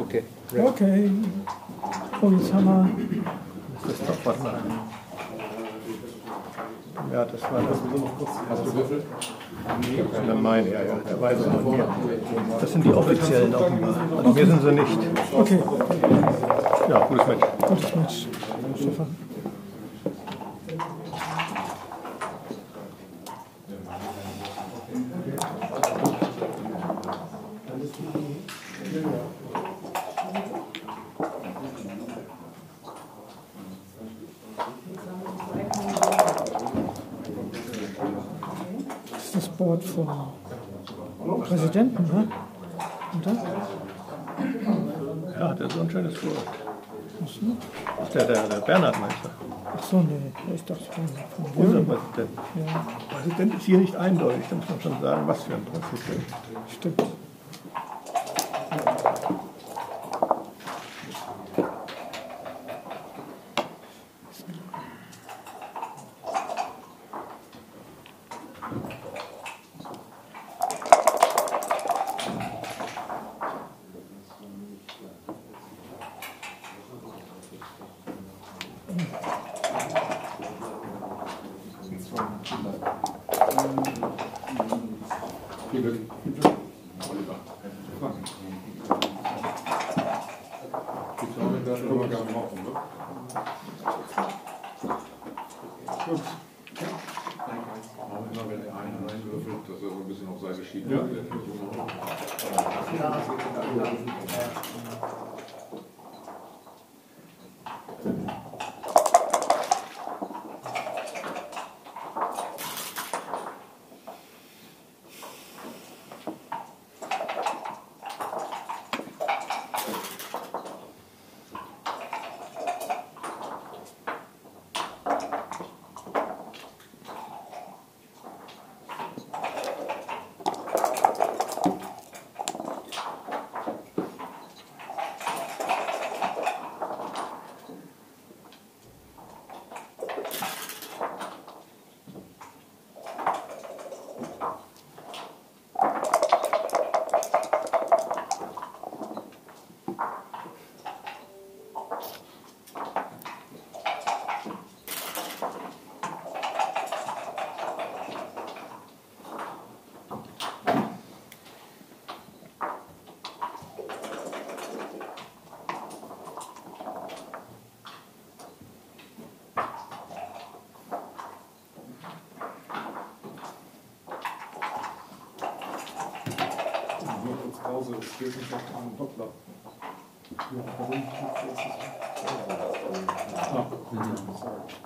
Okay. Okay. Oh, jetzt haben wir. Das ist doch was nein. Ja, das war das. Hast du Würfel? Ja, mein, ja, ja, der weiß es von mir. Das sind die offiziellen offenbar. Also mir sind sie nicht. Okay, Ja, gutes Match. gutes Match. Stefan. Das ist das Board vom Präsidenten, ne? Und dann? Ja, der ist schönes Wort. Das ist der, der, der Bernhard Meister. Ach so, nee, ich dachte von, von Unser Jürgen. Präsident. Ja, Präsident ist hier nicht eindeutig, da muss man schon sagen, was für ein Präsident. stimmt. Viel Wissenschaft oh. Arno sorry.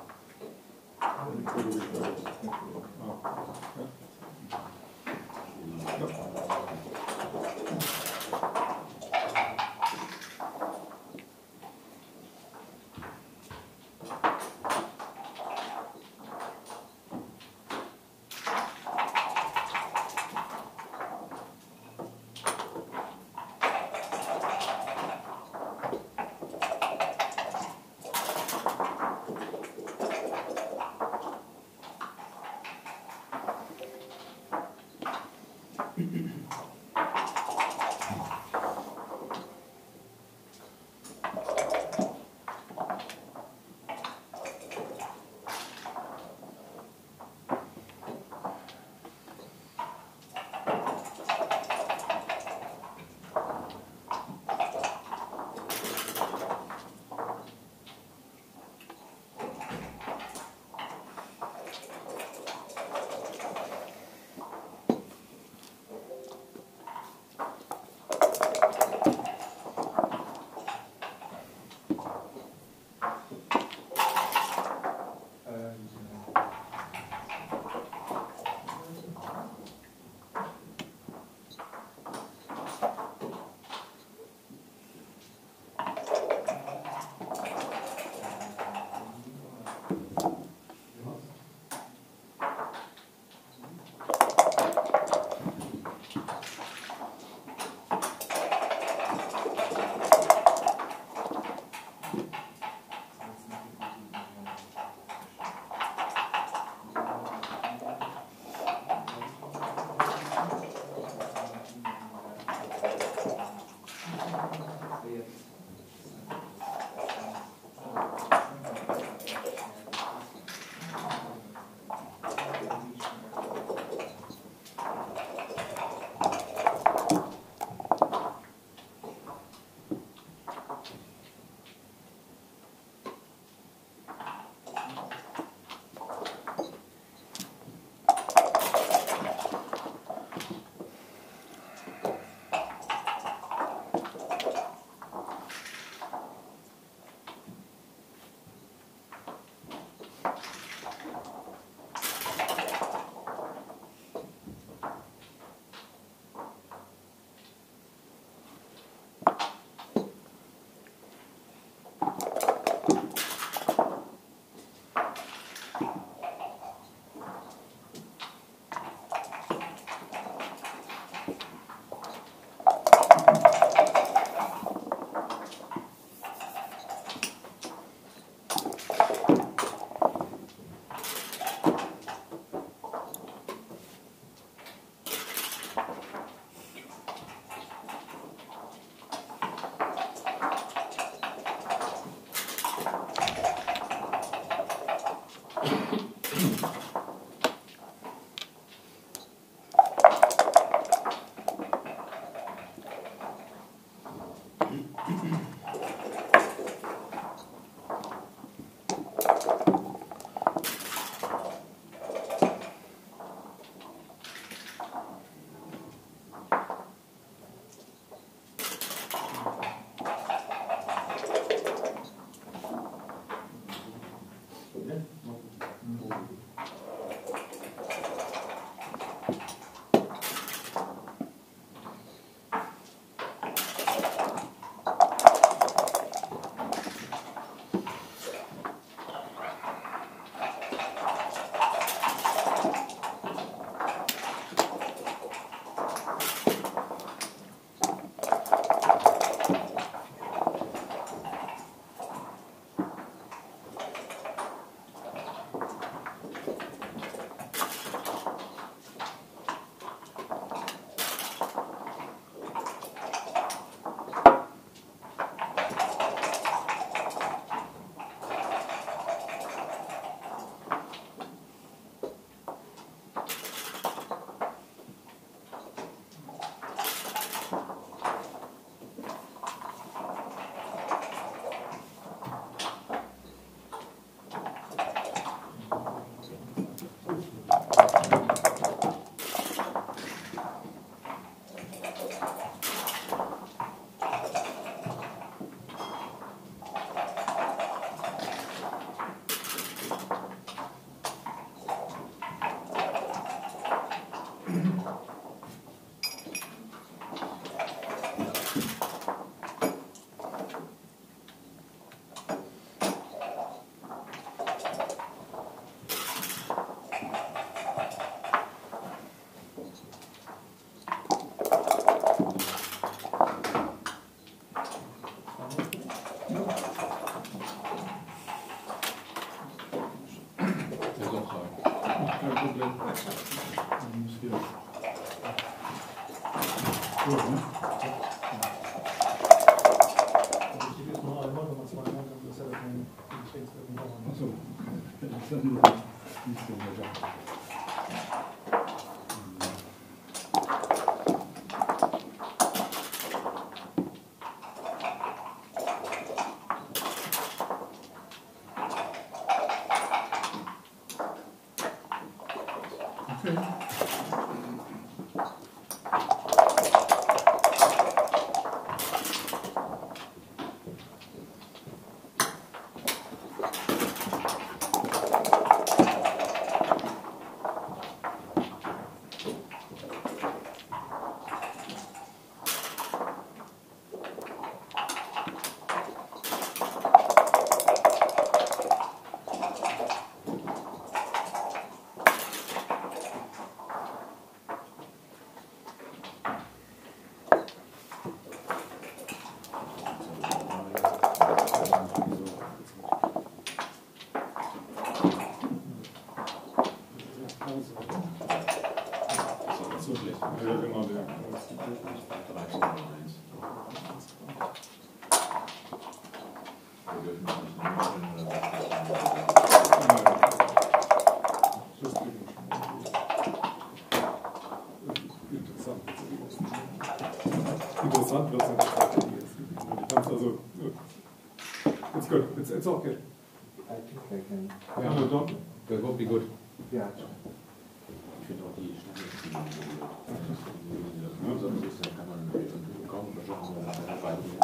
Interessant wird es natürlich. Ich habe es also. It's good. Ja, no, don't. That would be. Ja. Ich finde auch die Schnelle irgendwie kaum überschaffen, wenn man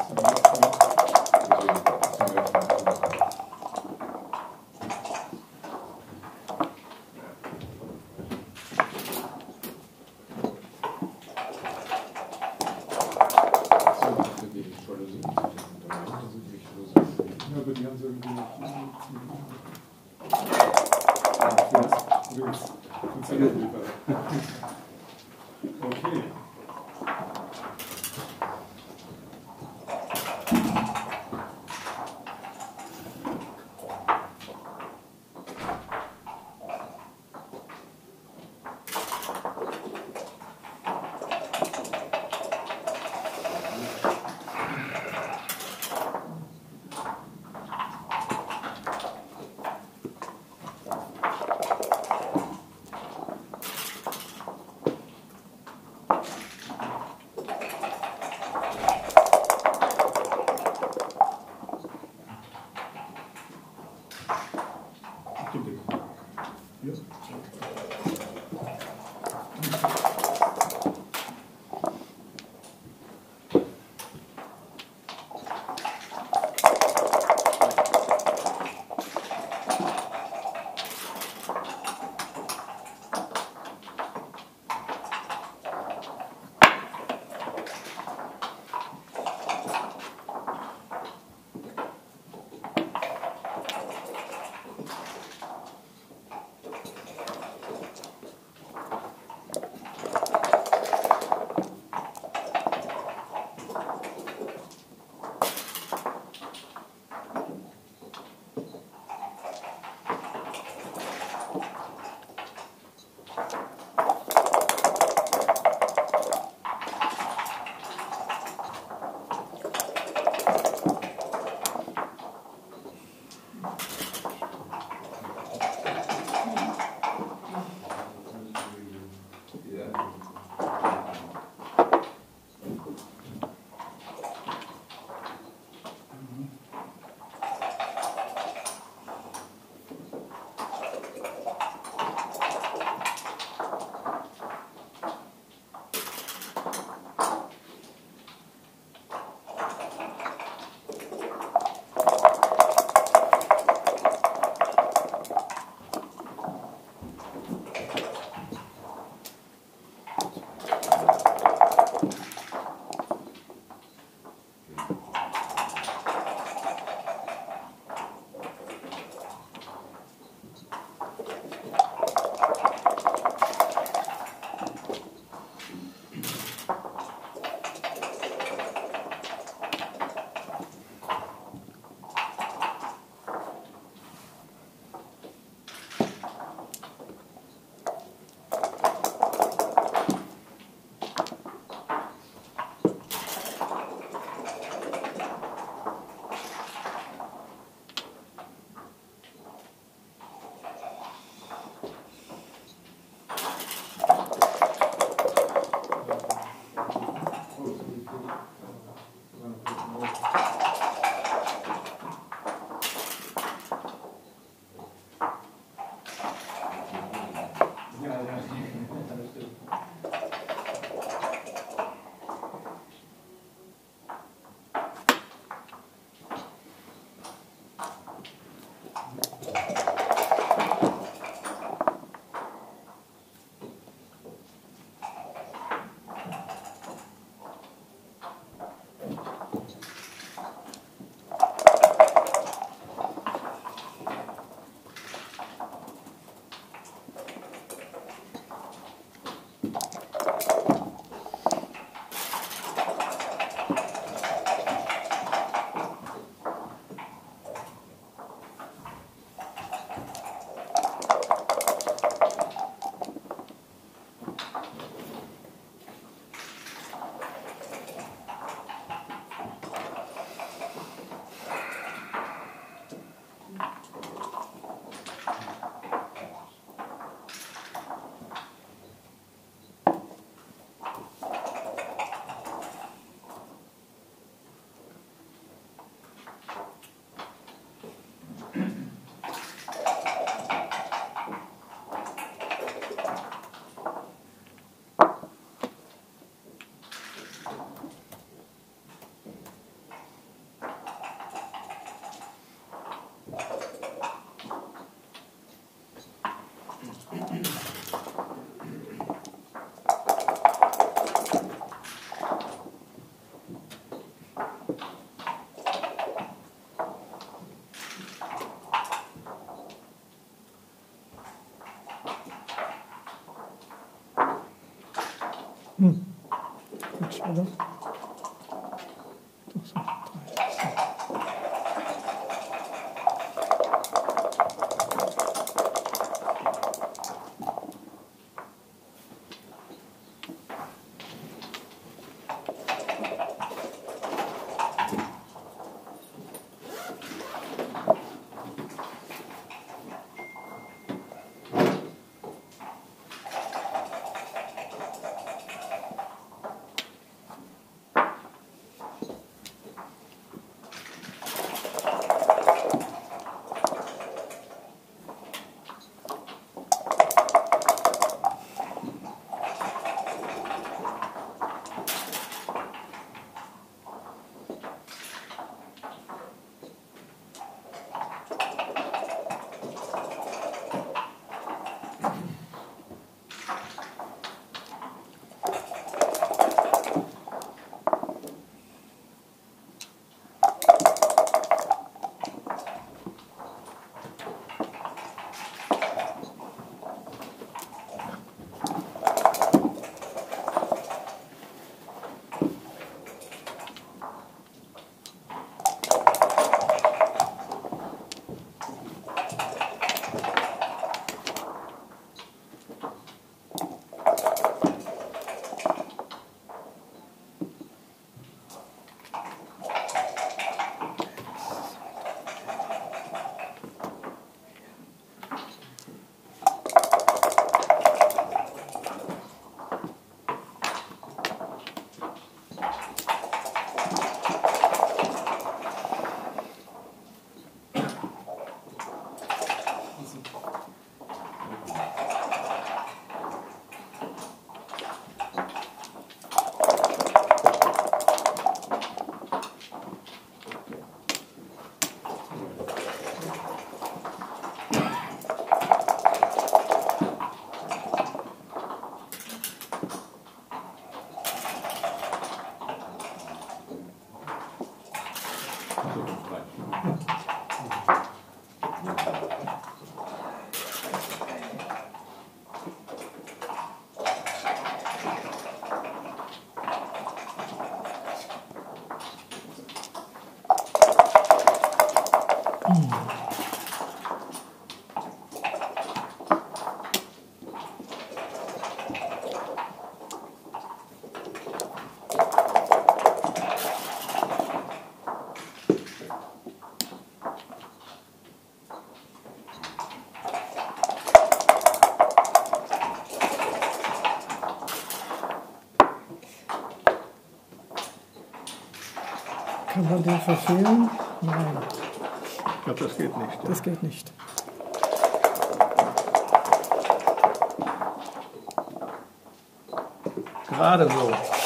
Açmadım. 90. Den verfehlen? Nein, Ich glaube, das geht nicht. das geht nicht. Gerade so.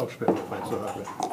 Auch schwer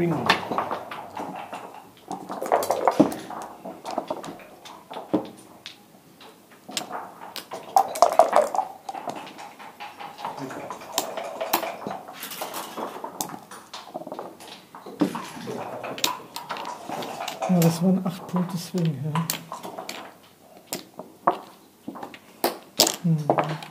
Schwingung. Ja, das waren acht Punkte Swing, ja. Hm.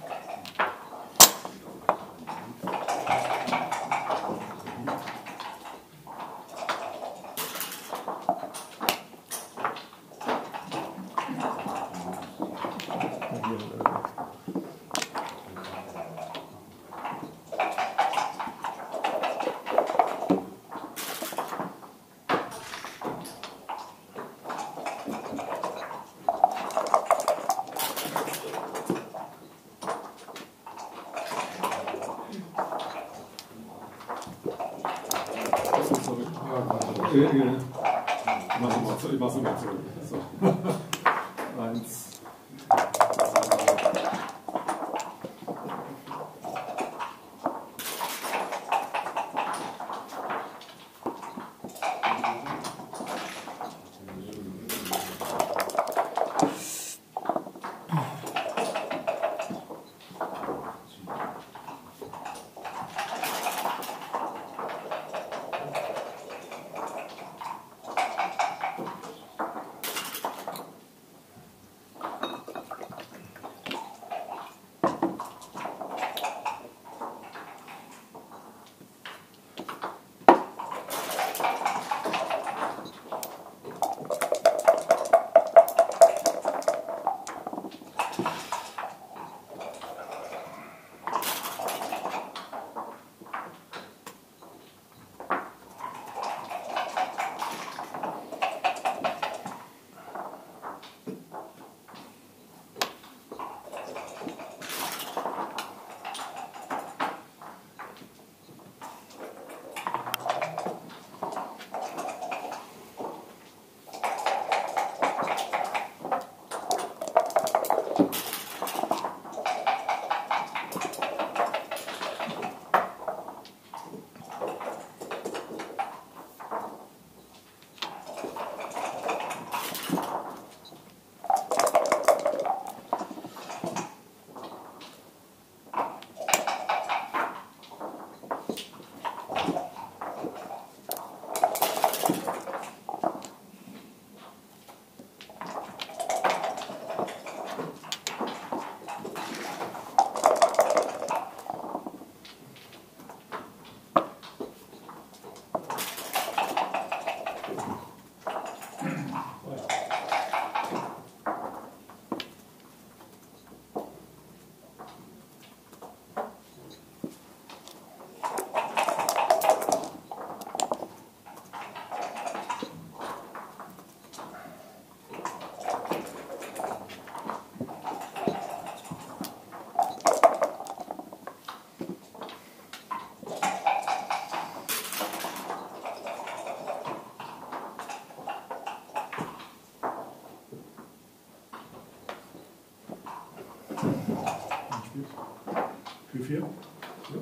Für vier? Ja.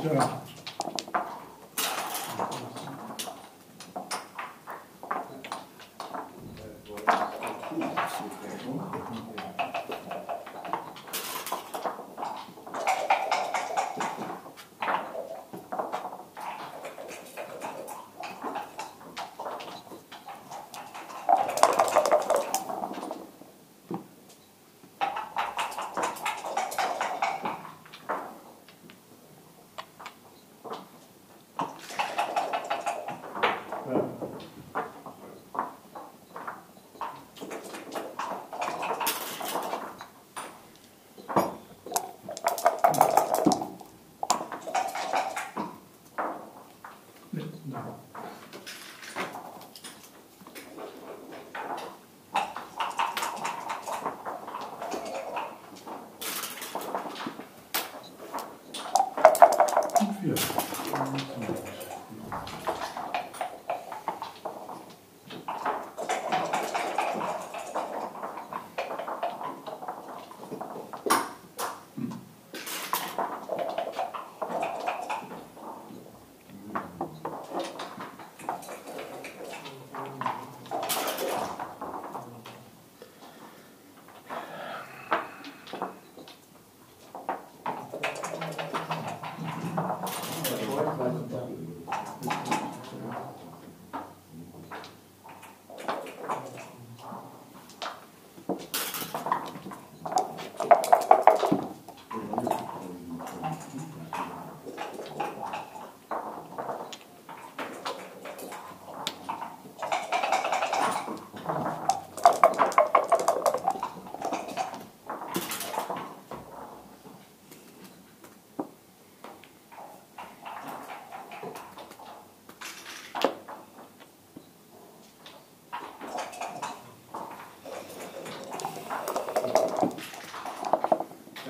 Tja.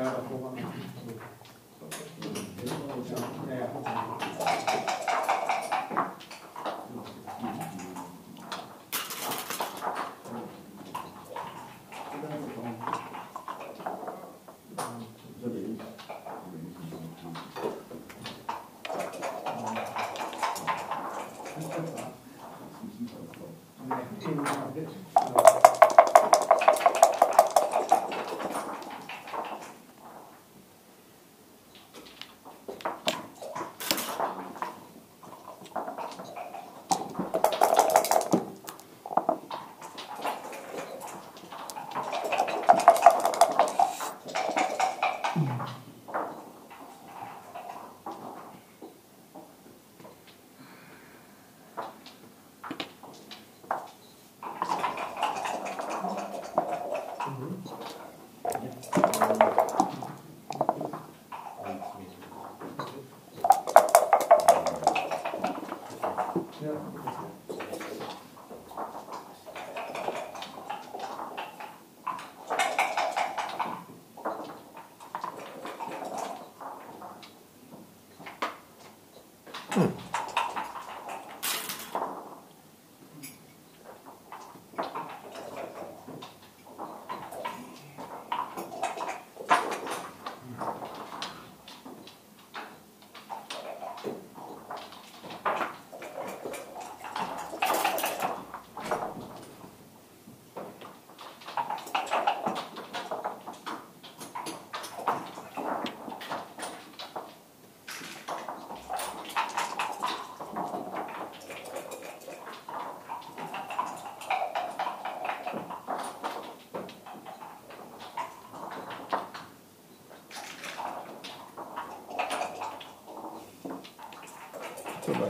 Dabei zu haben. Ja, davor war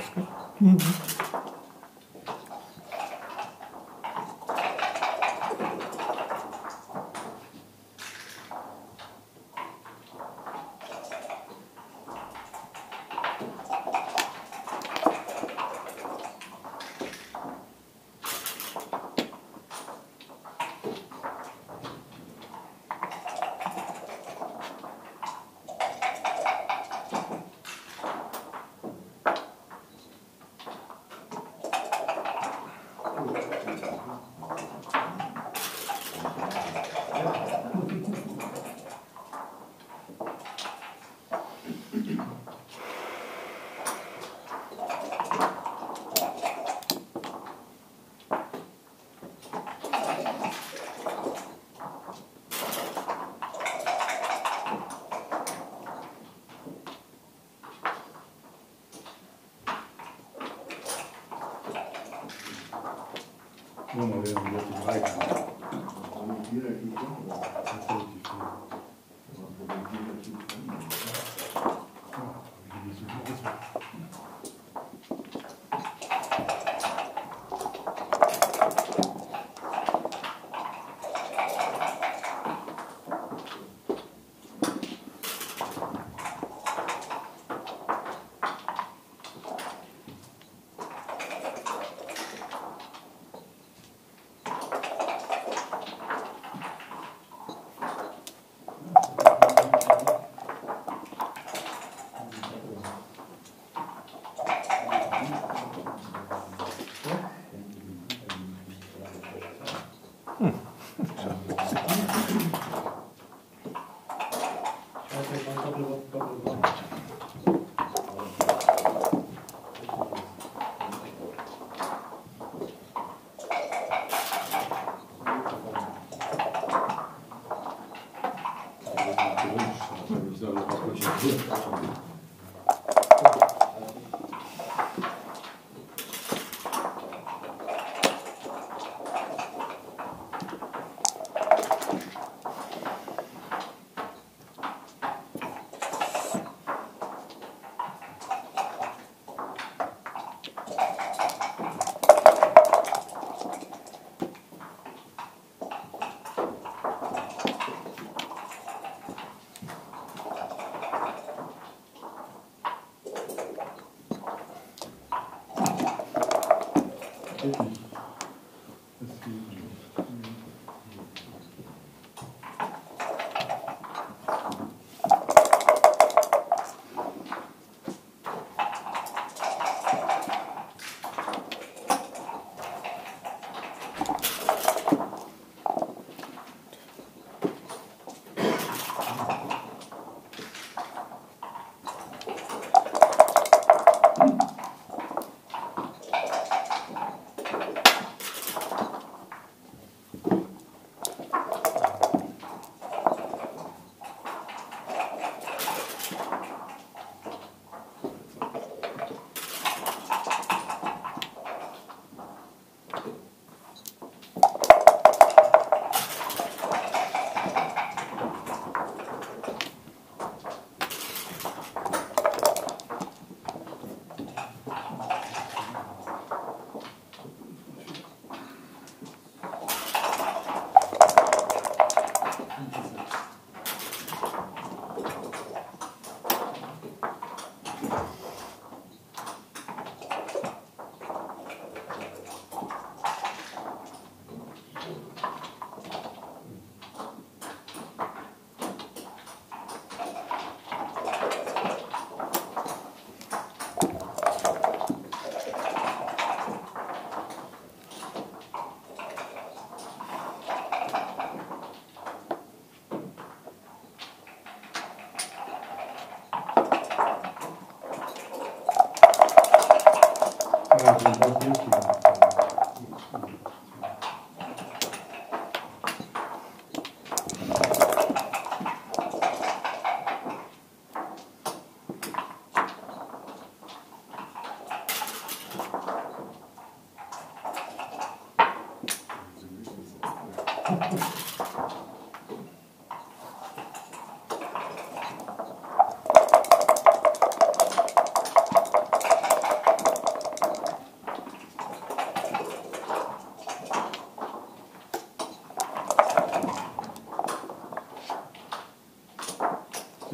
Mm-hmm. Beispiel. Nur mal werden wir die drei kann. Ich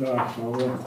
Ja, ich glaube.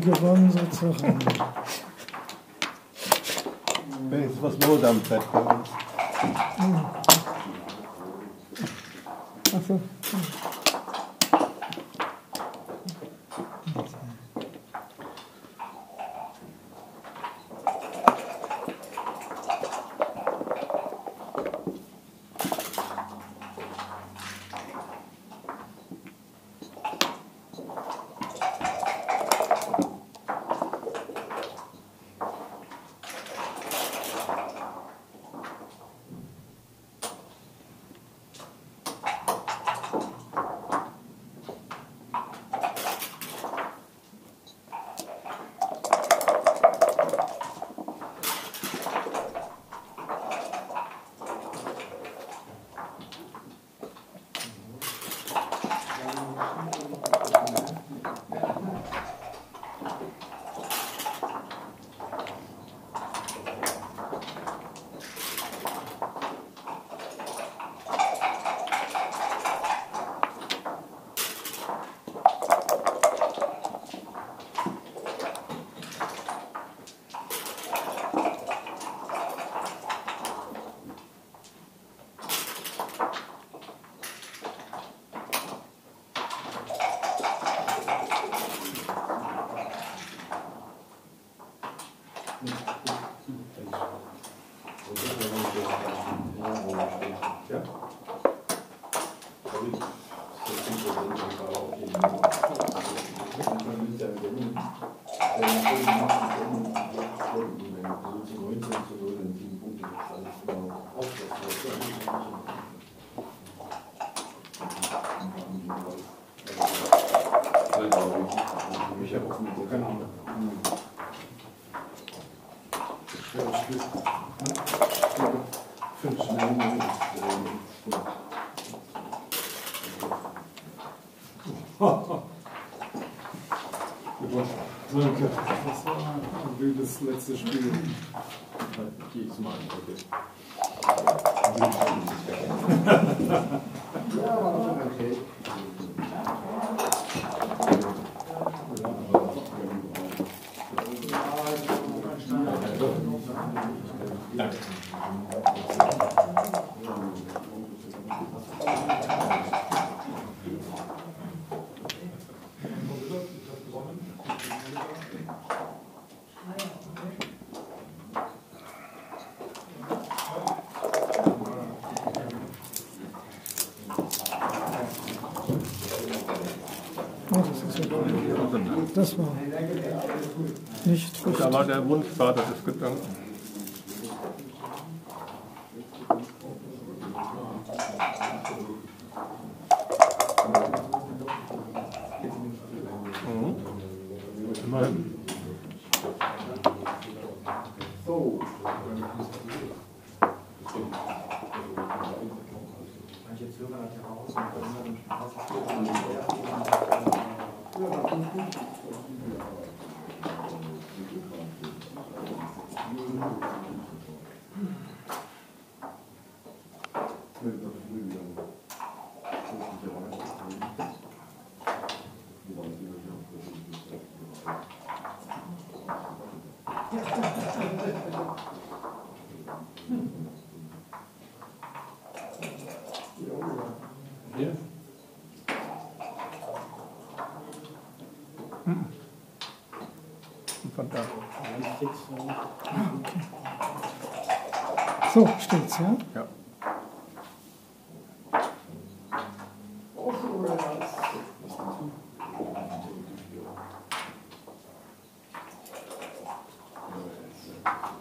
Gewonnen, so zerronnen. Wenigstens was los am Bett bei uns. Danke. Das war ein wildes letztes Spiel. Gehe ich mal an, okay. Das war nicht Da war der Wunschvater des Gedanken. Mhm. Ja. I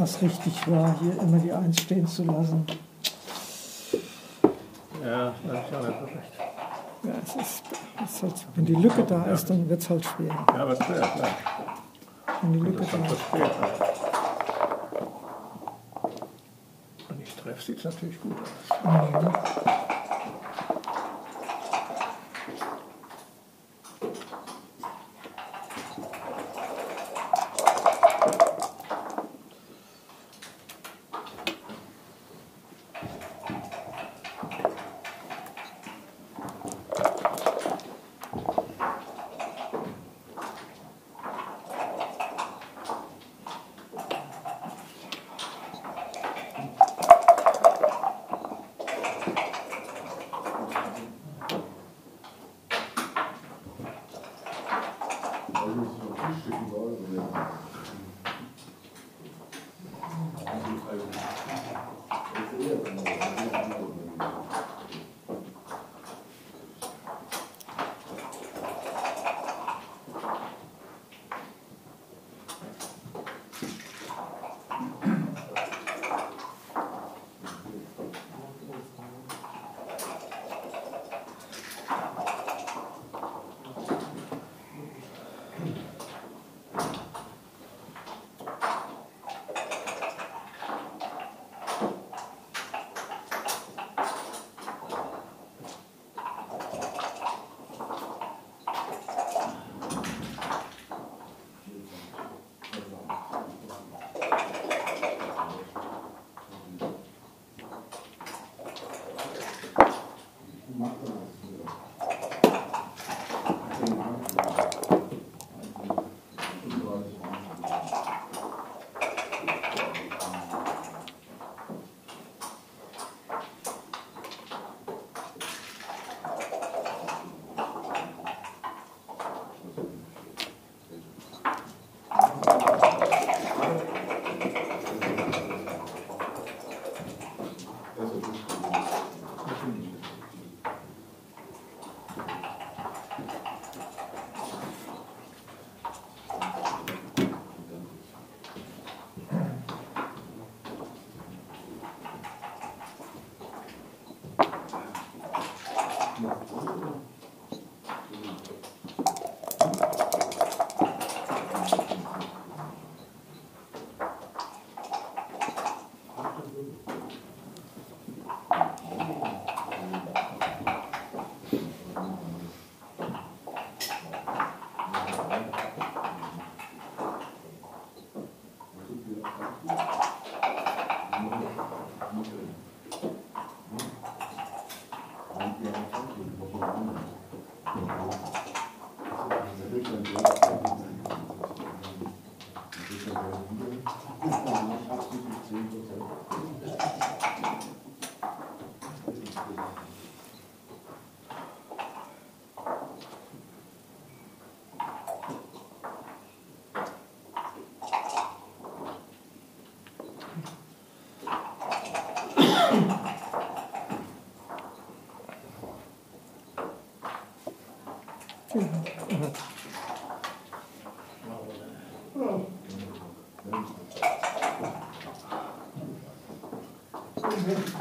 Das richtig war, hier immer die Eins stehen zu lassen. Ja, das ist ja nicht so recht. Ja, es ist, es ist halt, wenn die Lücke da ist, dann wird es halt schwer. Ja, aber schwer, klar. Wenn die Lücke da ist. spät. Wenn ich treffe, sieht es natürlich gut aus. Ups. Amen.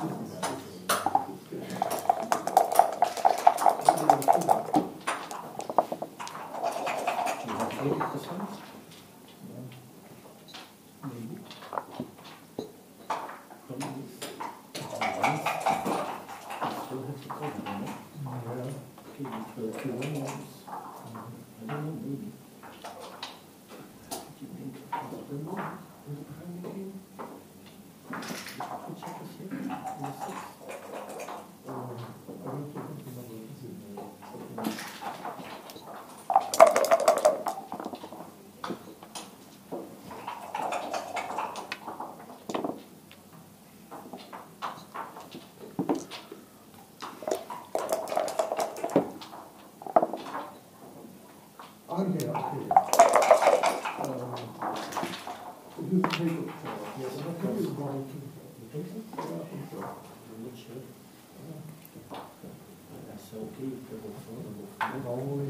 I'm here, here. I going to. Yeah, I. I'm not sure. That's okay, if. Only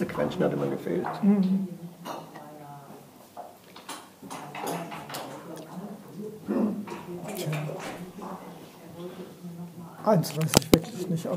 Letzte Quäntchen hat immer gefehlt. Eins weiß ich wirklich nicht.